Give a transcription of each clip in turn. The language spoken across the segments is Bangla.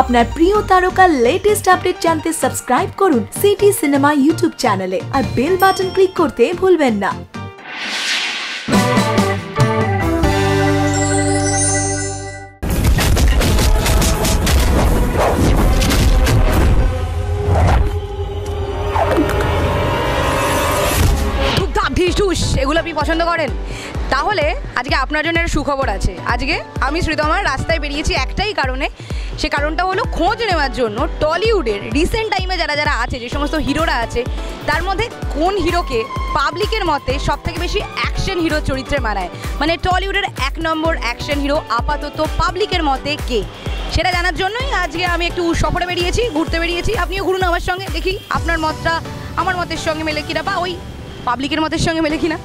আপনার প্রিয় তারকার লেটেস্ট আপডেট জানতে সাবস্ক্রাইব করুন সিটি সিনেমা ইউটিউব চ্যানেলে আর বেল বাটন ক্লিক করতে ভুলবেন না। এগুলো আপনি পছন্দ করেন? তাহলে আজকে আপনার জন্য সুখবর আছে। আজকে আমি শ্রীতমার রাস্তায় বেরিয়েছি একটাই কারণে সে কারণটা হলো খোঁজ নেওয়ার জন্য টলিউডের রিসেন্ট টাইমে যারা যারা আছে, যে সমস্ত হিরোরা আছে, তার মধ্যে কোন হিরোকে পাবলিকের মতে সব থেকে বেশি অ্যাকশন হিরো চরিত্রে মানায়? মানে টলিউডের এক নম্বর অ্যাকশন হিরো আপাতত পাবলিকের মতে কে? সেটা জানার জন্যই আজকে আমি একটু সফরে বেরিয়েছি, ঘুরতে বেরিয়েছি। আপনিও ঘুরুন আমার সঙ্গে, দেখি আপনার মতটা, আমার মতের সঙ্গে মেলে কিনা, বা ওই পাবলিকের মতের সঙ্গে মেলে কিনা।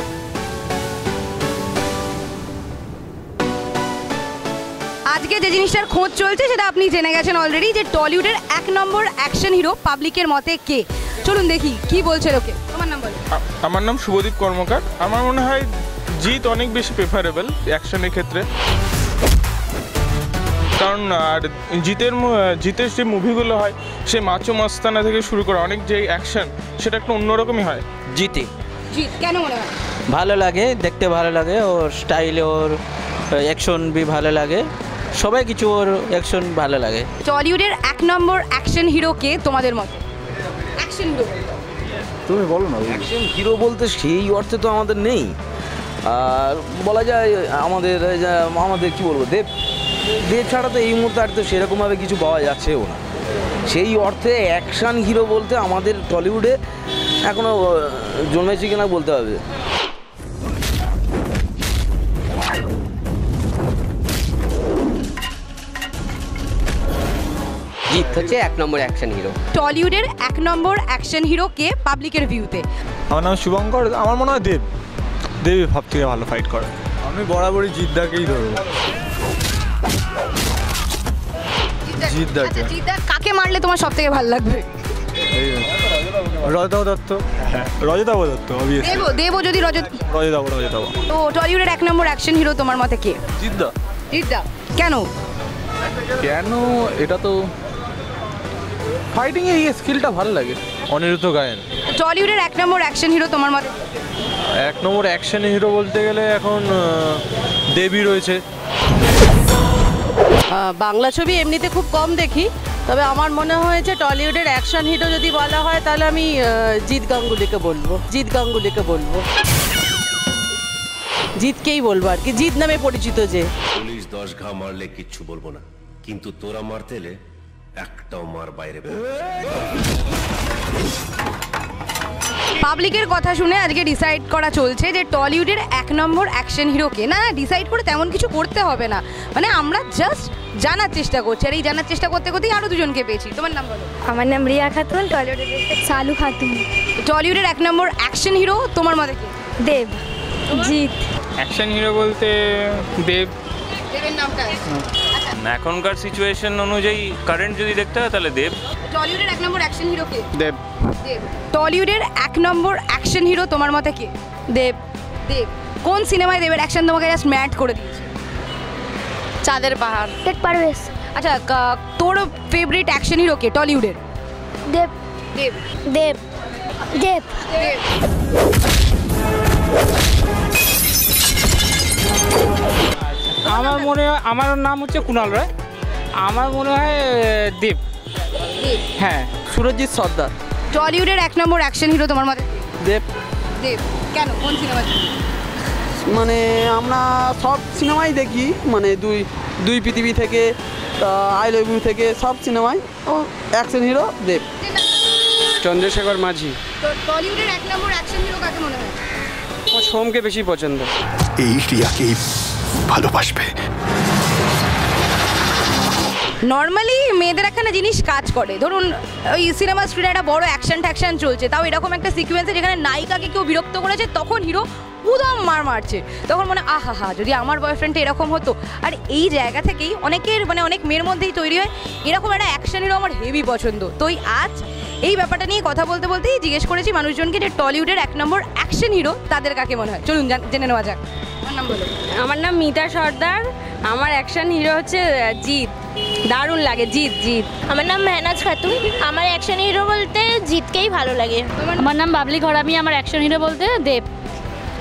আজকে যে জিনিসটার খোঁজ চলছে সেটা আপনি জেনে গেছেন অলরেডি যে টলিউডের এক নম্বর অ্যাকশন হিরো পাবলিকের মতে কে? চলুন দেখি কি বলছে লোকে? তোমার নাম বলো। আমার নাম শুভদীপ কর্মকার। আমার মনে হয় জিৎ অনেক বেশি প্রেফারেবল অ্যাকশনের ক্ষেত্রে। কারণ আর জিতের মু- জিতের যে মুভিগুলো হয় সে মাচো মাস্তানা থেকে শুরু করে অনেক যে অ্যাকশন সেটা একটু অন্যরকমই হয়। জিতে কেন মনে হয়? ভালো লাগে দেখতে ভালো লাগে ওর স্টাইল ওর অ্যাকশন বি ভালো লাগে। সবাই কিছু ওর অ্যাকশন ভালো লাগে। টলিউডের এক নম্বর অ্যাকশন হিরো কে তোমাদের মতে? অ্যাকশন হিরো তুমি বলো না অ্যাকশন হিরো বলতে সেই অর্থে তো আমাদের নেই। আর বলা যায় আমাদের আমাদের কি বলব দেব দেব ছাড়া তো এই মুহূর্তে আর তো সেরকমভাবে কিছু পাওয়া যাচ্ছেও না। সেই অর্থে অ্যাকশন হিরো বলতে আমাদের টলিউডে এখনও জন্মেছে কিনা বলতে হবে। জিৎ হচ্ছে এক নম্বর অ্যাকশন হিরো। টলিউডের এক নম্বর অ্যাকশন হিরো কে পাবলিকের ভিউতে। আমার নাম শুভঙ্কর আমার মনে হয় দেব। দেবই সব থেকে ভালো ফাইট করে। আমি বরাবরই জিদ্দাকেই ধরবো। জিদ্দাকে। আচ্ছা, জিদ্দা কাকে মারলে তোমার সব থেকে ভালো লাগবে? এই রজতাভ দত্ত। হ্যাঁ। রজতাভ দত্ত দেবো দেবো যদি রজত রজতাভ রজতাভ। তো টলিউডের এক নম্বর অ্যাকশন হিরো তোমার মতে কে? জিদ্দা জিদ্দা কেন? কেন? এটা তো ফাইটিংয়ে এই স্কিলটা ভালো লাগে। অনিরুদ্ধ গায়েন। টলিউডের এক নম্বর অ্যাকশন হিরো তোমার মতে? এক নম্বর অ্যাকশন হিরো বলতে গেলে এখন দেবী রয়েছে। বাংলা ছবি এমনিতে খুব কম দেখি তবে আমার মনে হয়েছে টলিউডের অ্যাকশন হিরো যদি বলা হয় তাহলে আমি জিৎ গাঙ্গুলিকে বলব। জিৎ গাঙ্গুলিকে বলব। জিৎকেই বলব আর কি। জিৎ নামে পরিচিত যে। পুলিশ দশ ঘা মারলে কিচ্ছু বলব না। কিন্তু তোরা মারতে এলে একটাও মার বাইরে পাবলিকের কথা শুনে আজকে ডিসাইড করা চলছে যে টলিউডের এক নম্বর অ্যাকশন হিরোকে না না ডিসাইড করে তেমন কিছু করতে হবে না। মানে আমরা জাস্ট জানার চেষ্টা করছি। আর এই জানার চেষ্টা করতে করতেই আরও দুজনকে পেয়েছি। তোমার নাম বলো। আমার নাম রিয়া খাতুন টলিউডের সালু খাতুন। টলিউডের এক নম্বর অ্যাকশন হিরো তোমার মতে কি? দেব জিৎ। অ্যাকশন হিরো বলতে দেব। দেবের নামটা? এখনকার সিচুয়েশন অনুযায়ী কারেন্ট যদি দেখতে হয় তাহলে দেব। টলিউডের এক নম্বর অ্যাকশন হিরো কে? দেব। দেব। টলিউডের এক নম্বর অ্যাকশন হিরো তোমার মতে কে? দেব। দেব। কোন সিনেমায় দেবের অ্যাকশন তোমাকে জাস্ট ম্যাট করে দিয়েছে? চাঁদের পাহাড়। টেক পারভেজ। আচ্ছা কা- তোর ফেভারিট অ্যাকশন হিরো কে? টলিউডের? দেব। দেব। দেব। দেব। দেব। আমার নাম হচ্ছে কুণাল রায়। আমার মনে হয় দেব। হ্যাঁ সুরজিৎ সর্দার। টলিউডের এক নম্বর অ্যাকশন হিরো তোমার মতে? দেব। দেব কেন? কোন সিনেমা মানে আমরা সব সিনেমাই দেখি মানে দুই দুই পৃথিবী থেকে আই লাভ ইউ থেকে সব সিনেমাই ও অ্যাকশন হিরো দেব। চন্দ্রশেখর মাঝি। টলিউডের এক নম্বর অ্যাকশন হিরো কাকে মনে হয়? আমার সোমকে বেশি পছন্দ। এই রিয়াকেই ভালোবাসবে? নর্মালি মেয়েদের একখানা জিনিস কাজ করে। ধরুন ওই সিনেমা স্ক্রিনে একটা বড় অ্যাকশন ট্যাকশন চলছে তাও এরকম একটা সিকোয়েন্সে যেখানে নায়িকাকে কেউ বিরক্ত করেছে তখন হিরো উদম মার মারছে। তখন মনে হয়, আহা হা যদি আমার বয়ফ্রেন্ডটা এরকম হতো। আর এই জায়গা থেকেই অনেকের মানে অনেক মেয়ের মধ্যেই তৈরি হয় এরকম একটা অ্যাকশন হিরো আমার হেভি পছন্দ। তো আজ এই ব্যাপারটা নিয়ে কথা বলতে বলতেই জিজ্ঞেস করেছি মানুষজনকে যে টলিউডের এক নম্বর অ্যাকশন হিরো তাদের কাকে মনে হয়? চলুন জেনে নেওয়া যাক। আমার নাম আমার নাম মিতা সর্দার। আমার অ্যাকশন হিরো হচ্ছে জিৎ। দারুণ লাগে জিৎ জিৎ। আমার নাম মেহনাজ খাতুন। আমার অ্যাকশন হিরো বলতে জিতকেই ভালো লাগে। আমার নাম বাবলি ঘরামি আমার অ্যাকশন হিরো বলতে দেব।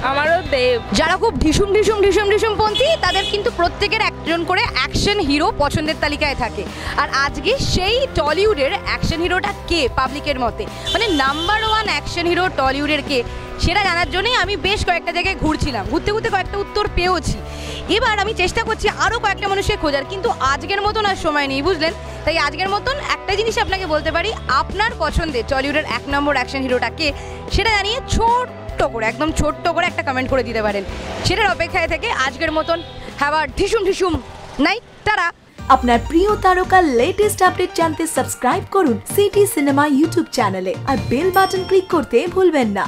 আমারও দেব। যারা খুব ঢিসুম ঢিসুম ঢিসুম ঢিসুম পন্থী তাদের কিন্তু প্রত্যেকের একজন করে অ্যাকশন হিরো পছন্দের তালিকায় থাকে। আর আজকে সেই টলিউডের অ্যাকশন হিরোটা কে? পাবলিকের মতে। মানে নাম্বার ওয়ান অ্যাকশন হিরো টলিউডের কে? সেটা জানার জন্যই আমি বেশ কয়েকটা জায়গায় ঘুরছিলাম। ঘুরতে ঘুরতে কয়েকটা উত্তর পেয়েওছি। এবার আমি চেষ্টা করছি আরও কয়েকটা মানুষকে খোঁজার, কিন্তু আজকের মতন আর সময় নেই, বুঝলেন? তাই আজকের মতন একটা জিনিস আপনাকে বলতে পারি, আপনার পছন্দের টলিউডের এক নম্বর অ্যাকশন হিরোটা কে সেটা জানিয়ে ছোট্ট করে, একদম ছোট্ট করে একটা কমেন্ট করে দিতে পারেন। সেটার অপেক্ষায় থেকে আজকের মতন হ্যাঁ ঢিসুম ঢিসুম নাই তারা আপনার প্রিয় তারকার লেটেস্ট আপডেট জানতে সাবস্ক্রাইব করুন সিটি সিনেমা ইউটিউব চ্যানেলে আর বেল বাটন ক্লিক করতে ভুলবেন না।